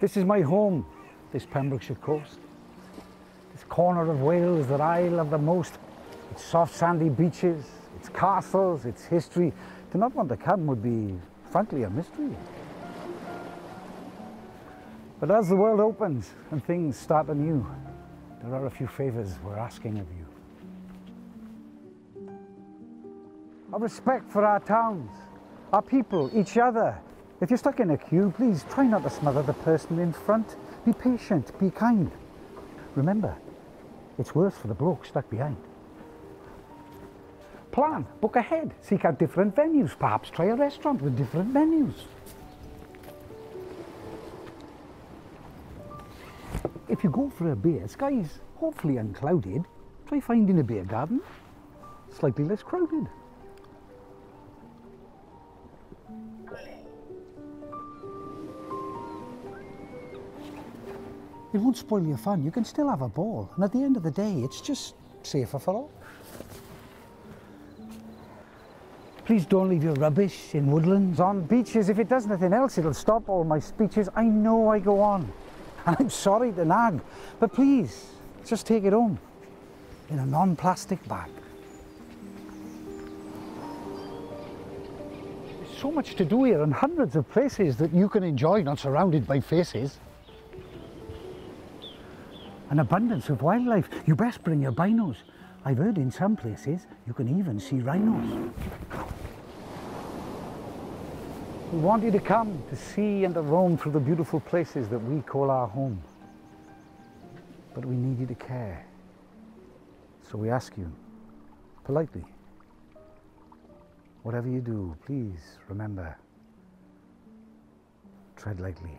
This is my home, this Pembrokeshire coast. This corner of Wales that I love the most. Its soft sandy beaches, its castles, its history. To not want to come would be, frankly, a mystery. But as the world opens and things start anew, there are a few favours we're asking of you. A respect for our towns, our people, each other. If you're stuck in a queue, please try not to smother the person in front. Be patient, be kind. Remember, it's worse for the bloke stuck behind. Plan, book ahead, seek out different venues, perhaps try a restaurant with different menus. If you go for a beer, skies hopefully unclouded, try finding a beer garden slightly less crowded. It won't spoil your fun. You can still have a ball. And at the end of the day, it's just safer for all. Please don't leave your rubbish in woodlands, on beaches. If it does nothing else, it'll stop all my speeches. I know I go on. And I'm sorry to nag, but please, just take it home in a non-plastic bag. There's so much to do here and hundreds of places that you can enjoy not surrounded by faces an abundance of wildlife. You best bring your binos. I've heard in some places you can even see rhinos. We want you to come to see and to roam through the beautiful places that we call our home. But we need you to care. So we ask you, politely, whatever you do, please remember, tread lightly.